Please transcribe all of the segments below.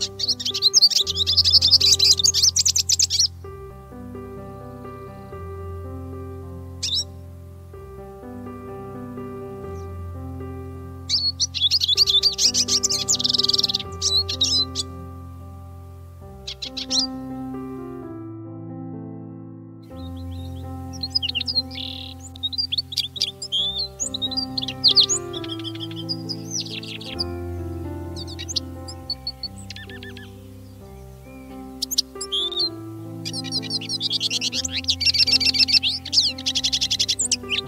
you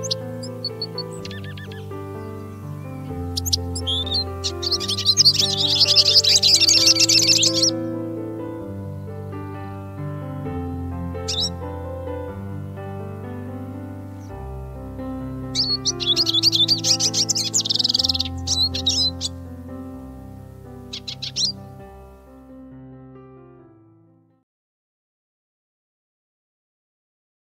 Música